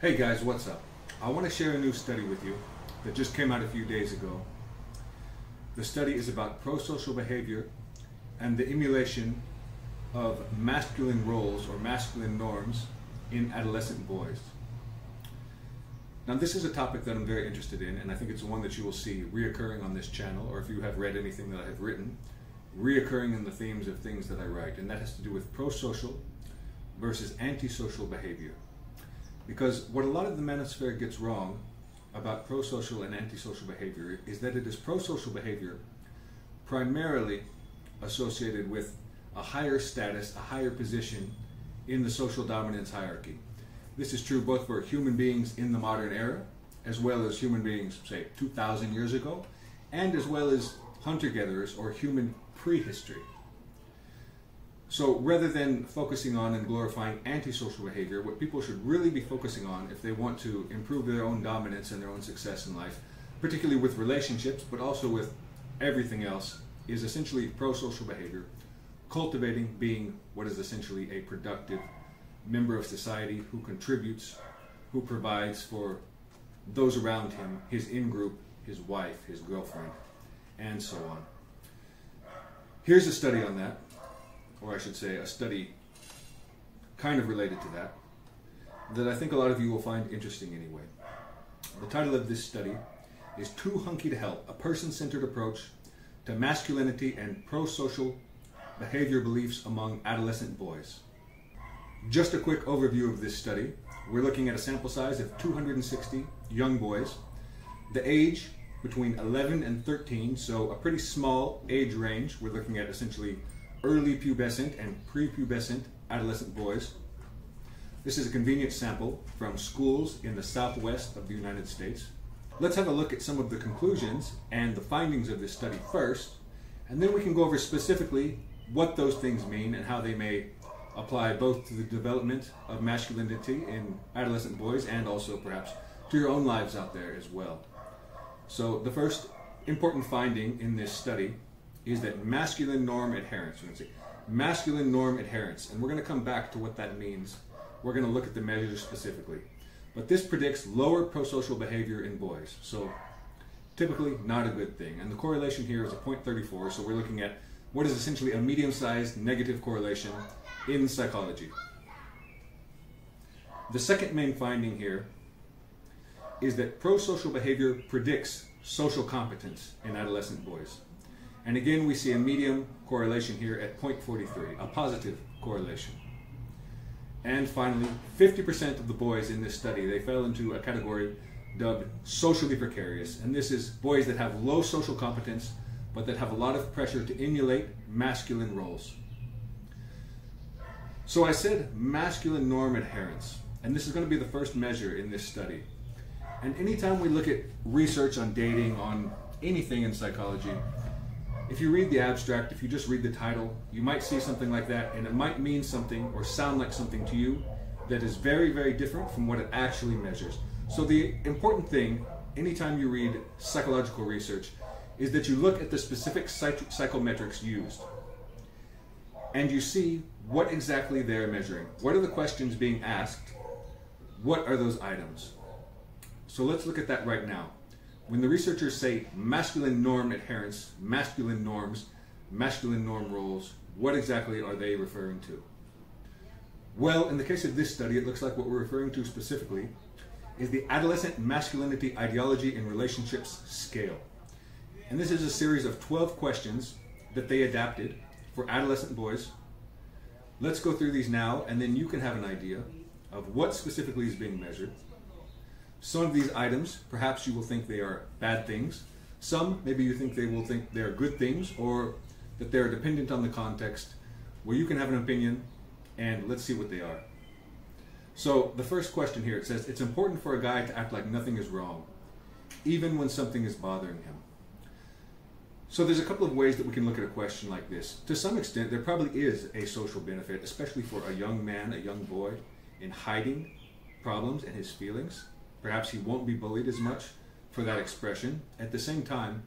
Hey guys, what's up? I want to share a new study with you that just came out a few days ago. The study is about prosocial behavior and the emulation of masculine roles or masculine norms in adolescent boys. Now, this is a topic that I'm very interested in, and I think it's one that you will see reoccurring on this channel, or if you have read anything that I have written, reoccurring in the themes of things that I write, and that has to do with prosocial versus antisocial behavior. Because what a lot of the manosphere gets wrong about prosocial and antisocial behavior is that it is prosocial behavior primarily associated with a higher status, a higher position in the social dominance hierarchy. This is true both for human beings in the modern era, as well as human beings, say, 2,000 years ago, and as well as hunter gatherers or human prehistory. So rather than focusing on and glorifying antisocial behavior, what people should really be focusing on if they want to improve their own dominance and their own success in life, particularly with relationships, but also with everything else, is essentially pro-social behavior, cultivating being what is essentially a productive member of society who contributes, who provides for those around him, his in-group, his wife, his girlfriend, and so on. Here's a study on that or I should say, a study kind of related to that, that I think a lot of you will find interesting anyway. The title of this study is Too Hunky to Help A Person Centered Approach to Masculinity and Pro Social Behavior Beliefs Among Adolescent Boys. Just a quick overview of this study. We're looking at a sample size of 260 young boys. The age between 11 and 13, so a pretty small age range. We're looking at essentially early pubescent and prepubescent adolescent boys. This is a convenient sample from schools in the southwest of the United States. Let's have a look at some of the conclusions and the findings of this study first, and then we can go over specifically what those things mean and how they may apply both to the development of masculinity in adolescent boys and also perhaps to your own lives out there as well. So the first important finding in this study is that masculine norm adherence. We're going to say masculine norm adherence, and we're going to come back to what that means. We're going to look at the measures specifically. But this predicts lower prosocial behavior in boys. So typically not a good thing. And the correlation here is a 0.34, so we're looking at what is essentially a medium-sized negative correlation in psychology. The second main finding here is that prosocial behavior predicts social competence in adolescent boys. And again, we see a medium correlation here at 0.43, a positive correlation. And finally, 50% of the boys in this study, they fell into a category dubbed socially precarious. And this is boys that have low social competence, but that have a lot of pressure to emulate masculine roles. So I said masculine norm adherence, and this is going to be the first measure in this study. And anytime we look at research on dating, on anything in psychology, if you read the abstract, if you just read the title, you might see something like that, and it might mean something or sound like something to you that is very, very different from what it actually measures. So the important thing, anytime you read psychological research, is that you look at the specific psych- psychometrics used, and you see what exactly they're measuring. What are the questions being asked? What are those items? So let's look at that right now. When the researchers say masculine norm adherence, masculine norms, masculine norm roles, what exactly are they referring to? Well, in the case of this study, it looks like what we're referring to specifically is the Adolescent Masculinity Ideology in Relationships Scale. And this is a series of 12 questions that they adapted for adolescent boys. Let's go through these now, and then you can have an idea of what specifically is being measured some of these items, perhaps you will think they are bad things. Some, maybe you think they will think they are good things or that they're dependent on the context where you can have an opinion and let's see what they are. So the first question here, it says, it's important for a guy to act like nothing is wrong, even when something is bothering him. So there's a couple of ways that we can look at a question like this. To some extent, there probably is a social benefit, especially for a young man, a young boy, in hiding problems and his feelings. Perhaps he won't be bullied as much for that expression. At the same time,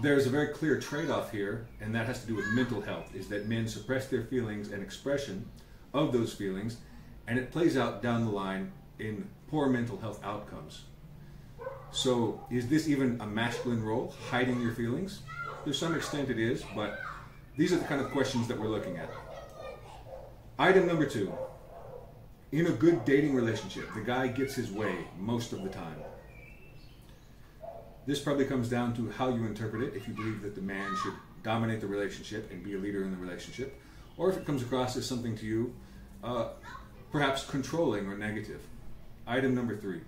there's a very clear trade off here, and that has to do with mental health, is that men suppress their feelings and expression of those feelings, and it plays out down the line in poor mental health outcomes. So, is this even a masculine role, hiding your feelings? To some extent, it is, but these are the kind of questions that we're looking at. Item number two in a good dating relationship, the guy gets his way most of the time. This probably comes down to how you interpret it, if you believe that the man should dominate the relationship and be a leader in the relationship, or if it comes across as something to you, uh, perhaps controlling or negative. Item number three.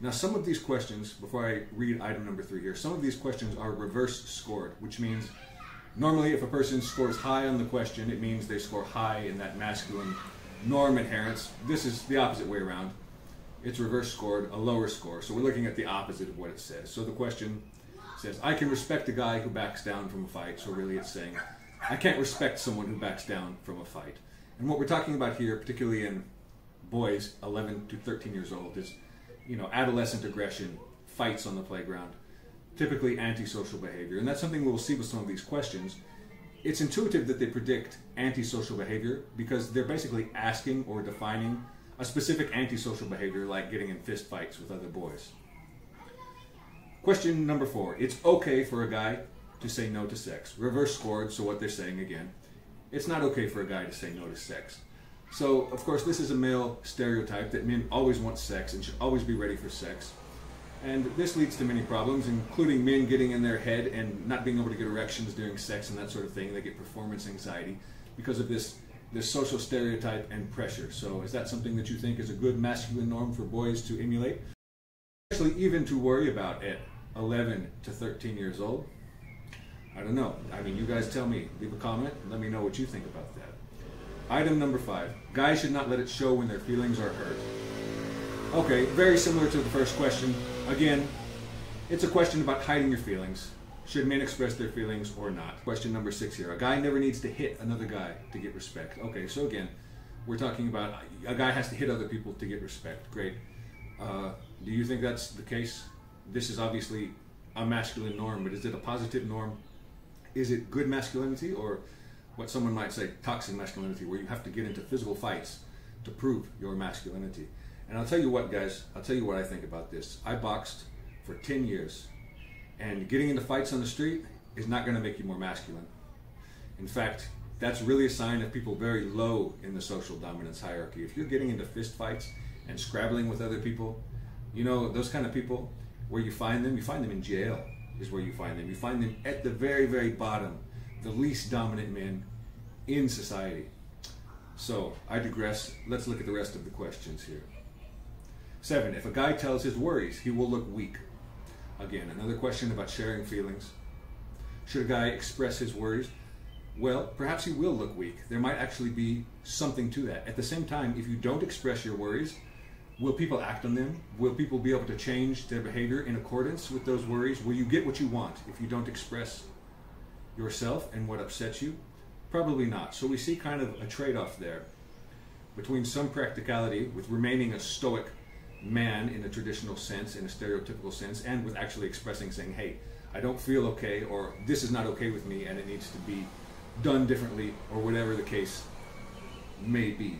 Now, some of these questions, before I read item number three here, some of these questions are reverse scored, which means normally if a person scores high on the question, it means they score high in that masculine norm adherence. This is the opposite way around. It's reverse scored, a lower score. So we're looking at the opposite of what it says. So the question says, I can respect a guy who backs down from a fight. So really it's saying, I can't respect someone who backs down from a fight. And what we're talking about here, particularly in boys 11 to 13 years old, is you know adolescent aggression, fights on the playground, typically antisocial behavior, and that's something we'll see with some of these questions. It's intuitive that they predict antisocial behavior because they're basically asking or defining a specific antisocial behavior like getting in fist fights with other boys. Question number four. It's okay for a guy to say no to sex. Reverse scored, so what they're saying again. It's not okay for a guy to say no to sex. So, of course, this is a male stereotype that men always want sex and should always be ready for sex. And this leads to many problems, including men getting in their head and not being able to get erections during sex and that sort of thing. They get performance anxiety because of this, this social stereotype and pressure. So, is that something that you think is a good masculine norm for boys to emulate? Especially even to worry about at 11 to 13 years old? I don't know. I mean, you guys tell me. Leave a comment let me know what you think about that. Item number five guys should not let it show when their feelings are hurt. Okay, very similar to the first question. Again, it's a question about hiding your feelings. Should men express their feelings or not? Question number six here. A guy never needs to hit another guy to get respect. Okay, so again, we're talking about a guy has to hit other people to get respect. Great. Uh, do you think that's the case? This is obviously a masculine norm, but is it a positive norm? Is it good masculinity or what someone might say toxic masculinity, where you have to get into physical fights to prove your masculinity? And I'll tell you what, guys, I'll tell you what I think about this. I boxed for 10 years, and getting into fights on the street is not going to make you more masculine. In fact, that's really a sign of people very low in the social dominance hierarchy. If you're getting into fist fights and scrabbling with other people, you know, those kind of people, where you find them, you find them in jail is where you find them. You find them at the very, very bottom, the least dominant men in society. So I digress. Let's look at the rest of the questions here. Seven, if a guy tells his worries, he will look weak. Again, another question about sharing feelings. Should a guy express his worries? Well, perhaps he will look weak. There might actually be something to that. At the same time, if you don't express your worries, Will people act on them? Will people be able to change their behavior in accordance with those worries? Will you get what you want if you don't express yourself and what upsets you? Probably not. So we see kind of a trade off there between some practicality with remaining a stoic man in a traditional sense, in a stereotypical sense, and with actually expressing, saying, hey, I don't feel okay, or this is not okay with me, and it needs to be done differently, or whatever the case may be.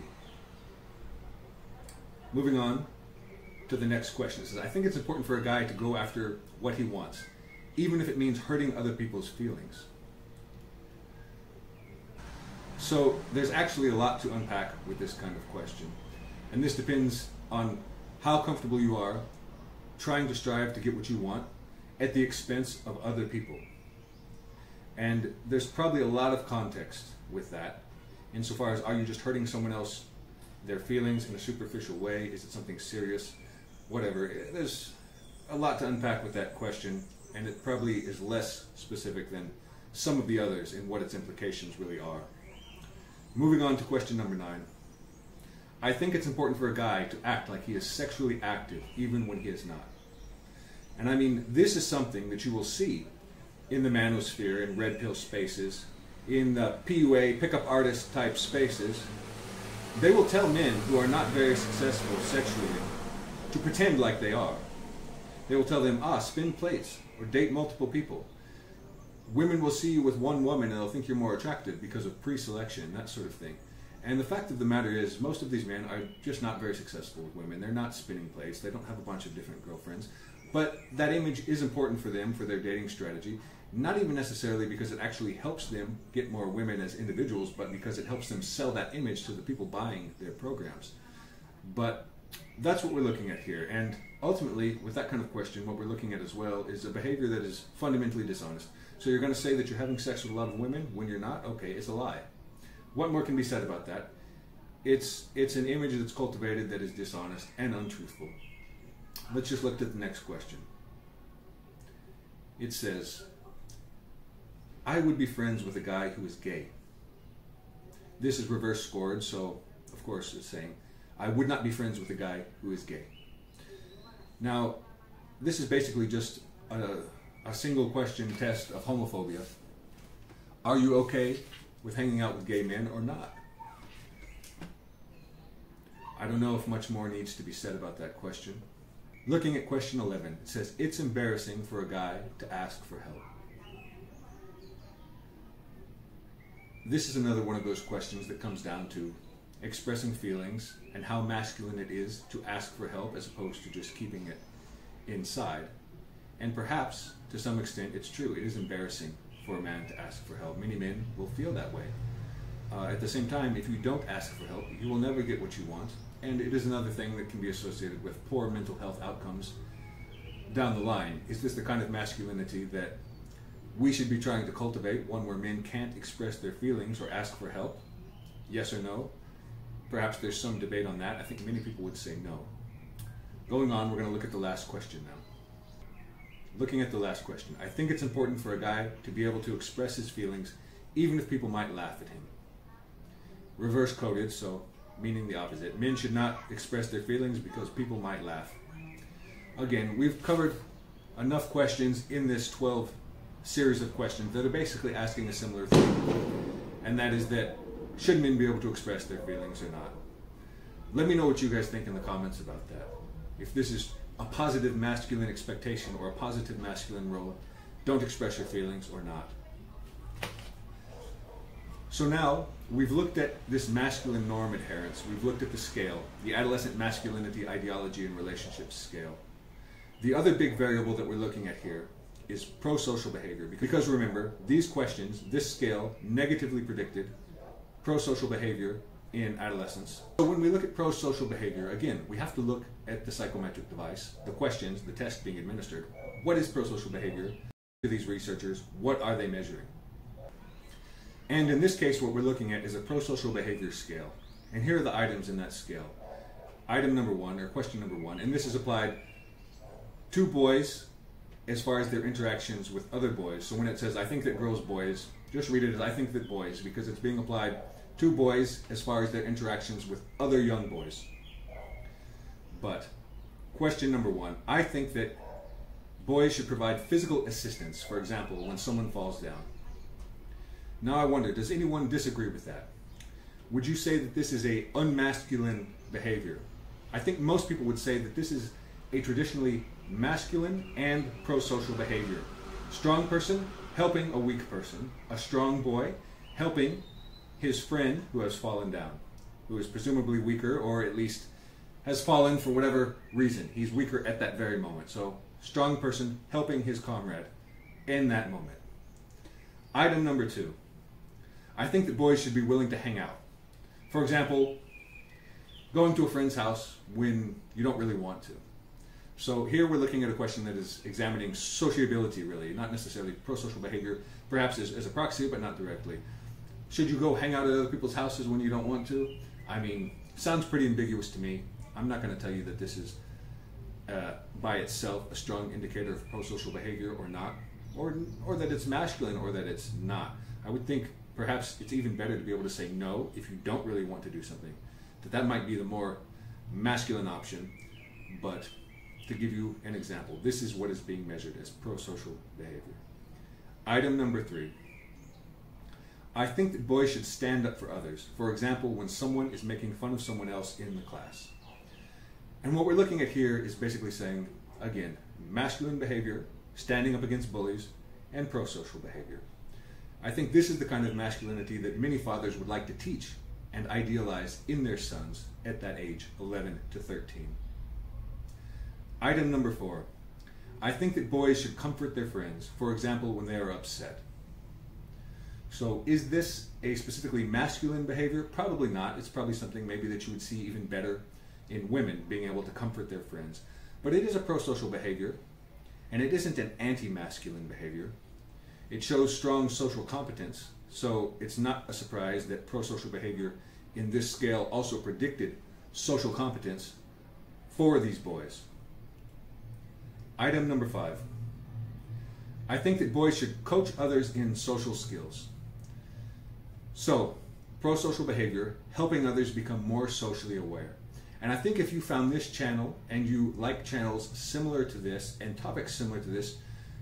Moving on to the next question. It says, I think it's important for a guy to go after what he wants, even if it means hurting other people's feelings. So there's actually a lot to unpack with this kind of question. And this depends on how comfortable you are trying to strive to get what you want at the expense of other people. And there's probably a lot of context with that, insofar as are you just hurting someone else their feelings in a superficial way? Is it something serious? Whatever. There's a lot to unpack with that question, and it probably is less specific than some of the others in what its implications really are. Moving on to question number nine. I think it's important for a guy to act like he is sexually active even when he is not. And I mean, this is something that you will see in the manosphere, in red pill spaces, in the PUA, pickup artist type spaces, they will tell men who are not very successful sexually to pretend like they are. They will tell them, ah, spin plates or date multiple people. Women will see you with one woman and they'll think you're more attractive because of pre selection, that sort of thing. And the fact of the matter is, most of these men are just not very successful with women. They're not spinning plates. They don't have a bunch of different girlfriends. But that image is important for them for their dating strategy. Not even necessarily because it actually helps them get more women as individuals, but because it helps them sell that image to the people buying their programs. But that's what we're looking at here. And ultimately, with that kind of question, what we're looking at as well is a behavior that is fundamentally dishonest. So you're going to say that you're having sex with a lot of women when you're not? Okay, it's a lie. What more can be said about that? It's, it's an image that's cultivated that is dishonest and untruthful. Let's just look at the next question. It says, I would be friends with a guy who is gay. This is reverse scored, so of course it's saying, I would not be friends with a guy who is gay. Now, this is basically just a, a single question test of homophobia. Are you okay with hanging out with gay men or not? I don't know if much more needs to be said about that question. Looking at question 11, it says, It's embarrassing for a guy to ask for help. This is another one of those questions that comes down to expressing feelings and how masculine it is to ask for help as opposed to just keeping it inside. And perhaps, to some extent, it's true. It is embarrassing for a man to ask for help. Many men will feel that way. Uh, at the same time, if you don't ask for help, you will never get what you want. And it is another thing that can be associated with poor mental health outcomes down the line. Is this the kind of masculinity that we should be trying to cultivate? One where men can't express their feelings or ask for help? Yes or no? Perhaps there's some debate on that. I think many people would say no. Going on, we're going to look at the last question now. Looking at the last question, I think it's important for a guy to be able to express his feelings even if people might laugh at him. Reverse coded, so meaning the opposite. Men should not express their feelings because people might laugh. Again, we've covered enough questions in this 12 series of questions that are basically asking a similar thing, and that is that should men be able to express their feelings or not? Let me know what you guys think in the comments about that. If this is a positive masculine expectation or a positive masculine role, don't express your feelings or not. So now we've looked at this masculine norm adherence. We've looked at the scale, the adolescent masculinity ideology and relationships scale. The other big variable that we're looking at here is pro-social behavior. Because remember, these questions, this scale, negatively predicted pro-social behavior in adolescence. So when we look at pro-social behavior, again, we have to look at the psychometric device, the questions, the test being administered. What is pro-social behavior to these researchers? What are they measuring? And in this case, what we're looking at is a pro-social behavior scale. And here are the items in that scale. Item number one, or question number one, and this is applied to boys as far as their interactions with other boys. So when it says, I think that girls, boys, just read it as I think that boys, because it's being applied to boys as far as their interactions with other young boys. But, question number one, I think that boys should provide physical assistance, for example, when someone falls down. Now I wonder, does anyone disagree with that? Would you say that this is a unmasculine behavior? I think most people would say that this is a traditionally masculine and pro-social behavior. Strong person helping a weak person, a strong boy helping his friend who has fallen down, who is presumably weaker or at least has fallen for whatever reason. He's weaker at that very moment. So, strong person helping his comrade in that moment. Item number two I think that boys should be willing to hang out. For example, going to a friend's house when you don't really want to. So here we're looking at a question that is examining sociability, really, not necessarily pro-social behavior, perhaps as, as a proxy, but not directly. Should you go hang out at other people's houses when you don't want to? I mean, sounds pretty ambiguous to me. I'm not going to tell you that this is uh, by itself a strong indicator of pro-social behavior or not, or or that it's masculine or that it's not. I would think perhaps it's even better to be able to say no if you don't really want to do something. That that might be the more masculine option, but to give you an example, this is what is being measured as pro-social behavior. Item number three. I think that boys should stand up for others. For example, when someone is making fun of someone else in the class. And what we're looking at here is basically saying, again, masculine behavior, standing up against bullies, and pro social behavior. I think this is the kind of masculinity that many fathers would like to teach and idealize in their sons at that age, 11 to 13. Item number four I think that boys should comfort their friends, for example, when they are upset. So, is this a specifically masculine behavior? Probably not. It's probably something maybe that you would see even better in women being able to comfort their friends. But it is a pro social behavior, and it isn't an anti masculine behavior. It shows strong social competence, so it's not a surprise that pro social behavior in this scale also predicted social competence for these boys. Item number five. I think that boys should coach others in social skills. So, pro social behavior, helping others become more socially aware. And I think if you found this channel and you like channels similar to this and topics similar to this,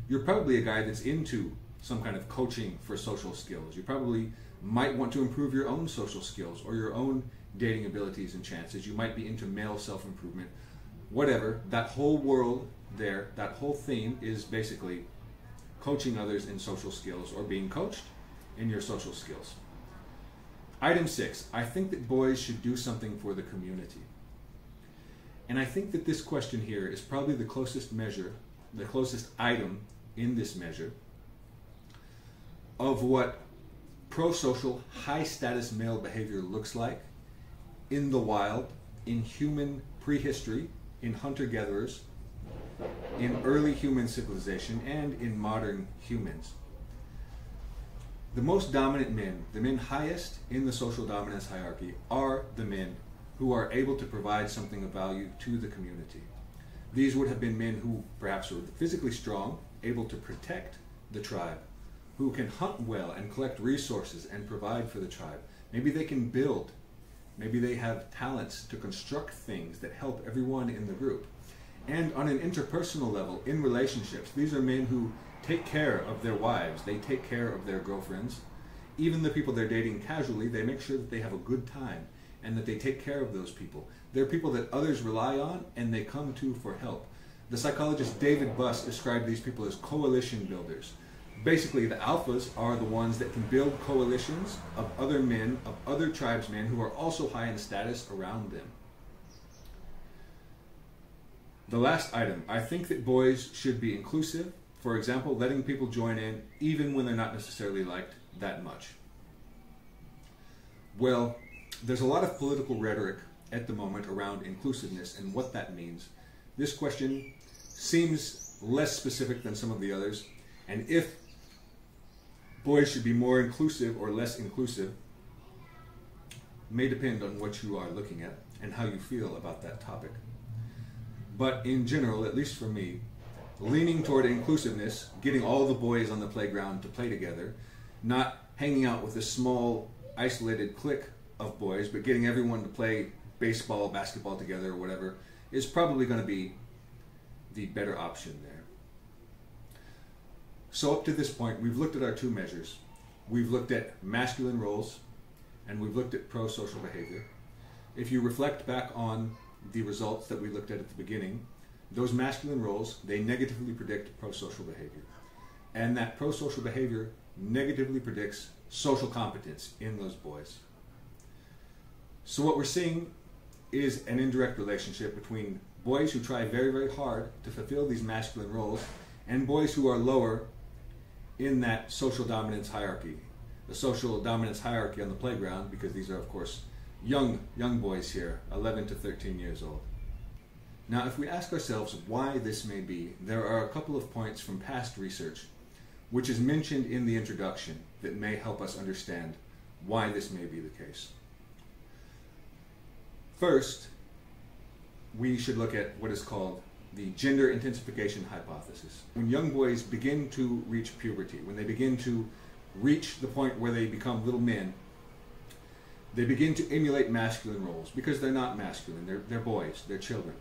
you're probably a guy that's into some kind of coaching for social skills. You probably might want to improve your own social skills or your own dating abilities and chances. You might be into male self improvement. Whatever, that whole world there, that whole theme is basically coaching others in social skills or being coached in your social skills. Item six, I think that boys should do something for the community. And I think that this question here is probably the closest measure, the closest item in this measure of what pro social, high status male behavior looks like in the wild, in human prehistory, in hunter gatherers, in early human civilization and in modern humans. The most dominant men, the men highest in the social dominance hierarchy, are the men who are able to provide something of value to the community. These would have been men who perhaps were physically strong, able to protect the tribe, who can hunt well and collect resources and provide for the tribe. Maybe they can build. Maybe they have talents to construct things that help everyone in the group and on an interpersonal level in relationships. These are men who take care of their wives, they take care of their girlfriends. Even the people they're dating casually, they make sure that they have a good time and that they take care of those people. They're people that others rely on and they come to for help. The psychologist David Buss described these people as coalition builders. Basically, the alphas are the ones that can build coalitions of other men, of other tribesmen who are also high in status around them. The last item I think that boys should be inclusive. For example, letting people join in even when they're not necessarily liked that much. Well, there's a lot of political rhetoric at the moment around inclusiveness and what that means. This question seems less specific than some of the others, and if boys should be more inclusive or less inclusive may depend on what you are looking at and how you feel about that topic. But in general, at least for me, leaning toward inclusiveness, getting all the boys on the playground to play together, not hanging out with a small, isolated clique of boys, but getting everyone to play baseball, basketball together, or whatever, is probably going to be the better option there. So, up to this point, we've looked at our two measures. We've looked at masculine roles, and we've looked at pro social behavior. If you reflect back on the results that we looked at at the beginning, those masculine roles, they negatively predict pro-social behavior. And that pro-social behavior negatively predicts social competence in those boys. So what we're seeing is an indirect relationship between boys who try very, very hard to fulfill these masculine roles and boys who are lower in that social dominance hierarchy. The social dominance hierarchy on the playground, because these are, of course, young young boys here, 11 to 13 years old. Now, if we ask ourselves why this may be, there are a couple of points from past research which is mentioned in the introduction that may help us understand why this may be the case. First, we should look at what is called the gender intensification hypothesis. When young boys begin to reach puberty, when they begin to reach the point where they become little men, they begin to emulate masculine roles because they're not masculine. They're, they're boys, they're children.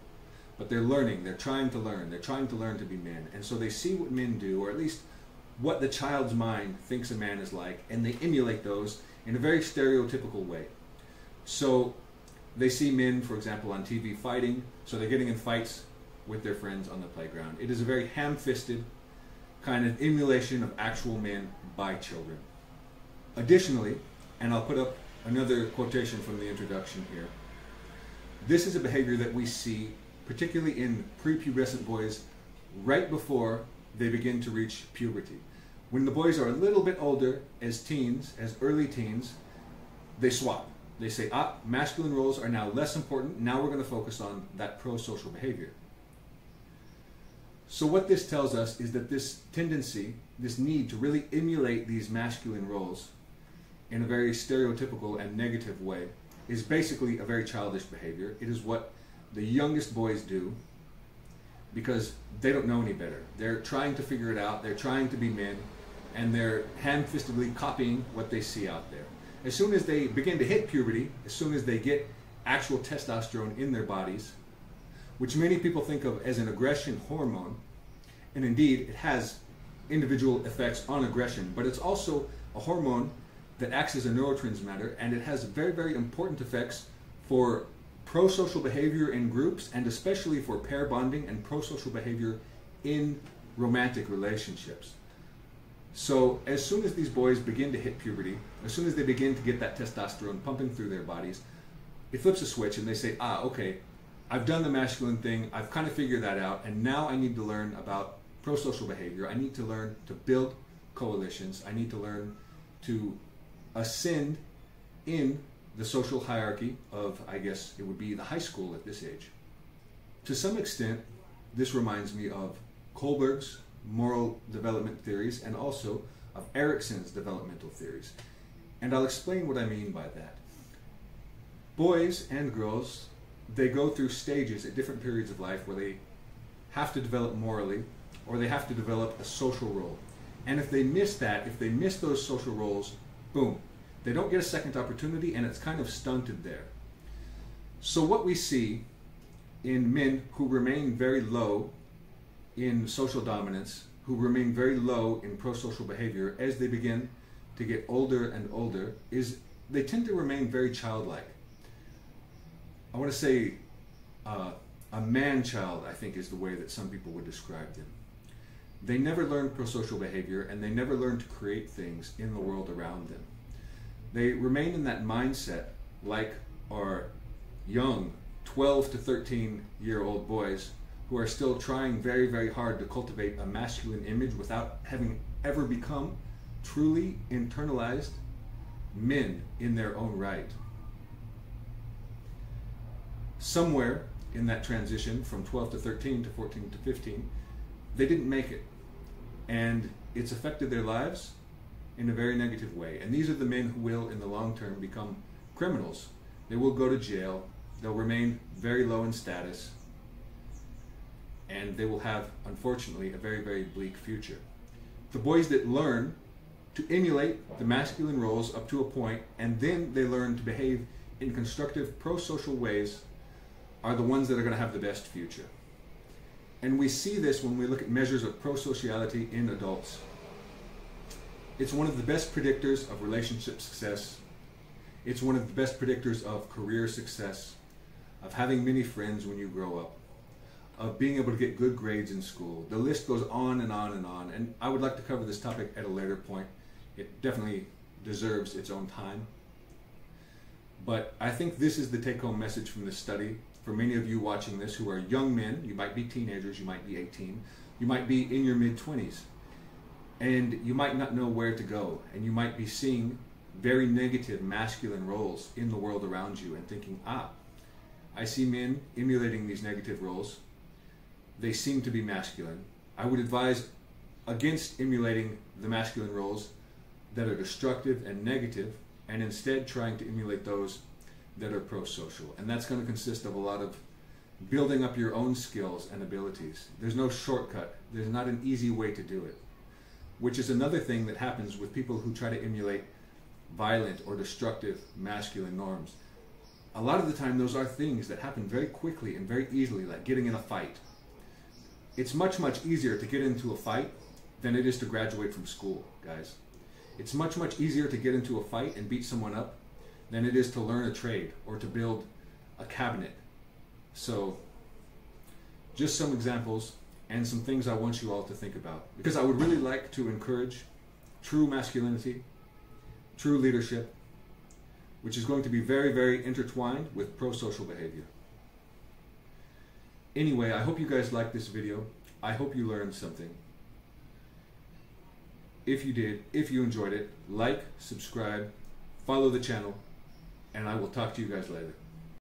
But they're learning, they're trying to learn, they're trying to learn to be men. And so they see what men do, or at least what the child's mind thinks a man is like, and they emulate those in a very stereotypical way. So they see men, for example, on TV fighting, so they're getting in fights with their friends on the playground. It is a very ham fisted kind of emulation of actual men by children. Additionally, and I'll put up another quotation from the introduction here. This is a behavior that we see particularly in prepubescent boys right before they begin to reach puberty. When the boys are a little bit older, as teens, as early teens, they swap. They say, ah, masculine roles are now less important. Now we're going to focus on that pro social behavior. So, what this tells us is that this tendency, this need to really emulate these masculine roles in a very stereotypical and negative way, is basically a very childish behavior. It is what the youngest boys do because they don't know any better. They're trying to figure it out, they're trying to be men, and they're ham fistedly copying what they see out there. As soon as they begin to hit puberty, as soon as they get actual testosterone in their bodies, which many people think of as an aggression hormone, and indeed it has individual effects on aggression, but it's also a hormone that acts as a neurotransmitter and it has very, very important effects for pro-social behavior in groups and especially for pair bonding and pro-social behavior in romantic relationships. So as soon as these boys begin to hit puberty, as soon as they begin to get that testosterone pumping through their bodies, it flips a switch and they say, ah, okay, I've done the masculine thing, I've kind of figured that out, and now I need to learn about pro-social behavior. I need to learn to build coalitions. I need to learn to ascend in the social hierarchy of, I guess it would be the high school at this age. To some extent, this reminds me of Kohlberg's moral development theories and also of Erikson's developmental theories. And I'll explain what I mean by that. Boys and girls, they go through stages at different periods of life where they have to develop morally or they have to develop a social role. And if they miss that, if they miss those social roles, boom, they don't get a second opportunity and it's kind of stunted there. So, what we see in men who remain very low in social dominance, who remain very low in pro social behavior as they begin to get older and older, is they tend to remain very childlike. I want to say uh, a man child, I think, is the way that some people would describe them. They never learn pro social behavior and they never learn to create things in the world around them. They remain in that mindset like our young 12 to 13 year old boys who are still trying very, very hard to cultivate a masculine image without having ever become truly internalized men in their own right. Somewhere in that transition from 12 to 13 to 14 to 15, they didn't make it. And it's affected their lives in a very negative way. And these are the men who will, in the long term, become criminals. They will go to jail, they'll remain very low in status, and they will have, unfortunately, a very, very bleak future. The boys that learn to emulate the masculine roles up to a point, and then they learn to behave in constructive, pro social ways, are the ones that are going to have the best future. And we see this when we look at measures of pro sociality in adults. It's one of the best predictors of relationship success. It's one of the best predictors of career success, of having many friends when you grow up, of being able to get good grades in school. The list goes on and on and on. And I would like to cover this topic at a later point. It definitely deserves its own time. But I think this is the take home message from this study. For many of you watching this who are young men, you might be teenagers, you might be 18, you might be in your mid 20s and you might not know where to go and you might be seeing very negative masculine roles in the world around you and thinking ah i see men emulating these negative roles. They seem to be masculine. I would advise against emulating the masculine roles that are destructive and negative and instead trying to emulate those that are pro-social. And that's going to consist of a lot of building up your own skills and abilities. There's no shortcut. There's not an easy way to do it which is another thing that happens with people who try to emulate violent or destructive masculine norms. A lot of the time, those are things that happen very quickly and very easily, like getting in a fight. It's much, much easier to get into a fight than it is to graduate from school, guys. It's much, much easier to get into a fight and beat someone up than it is to learn a trade or to build a cabinet. So, just some examples and some things I want you all to think about. Because I would really like to encourage true masculinity, true leadership, which is going to be very, very intertwined with pro-social behavior. Anyway, I hope you guys liked this video. I hope you learned something. If you did, if you enjoyed it, like, subscribe, follow the channel, and I will talk to you guys later.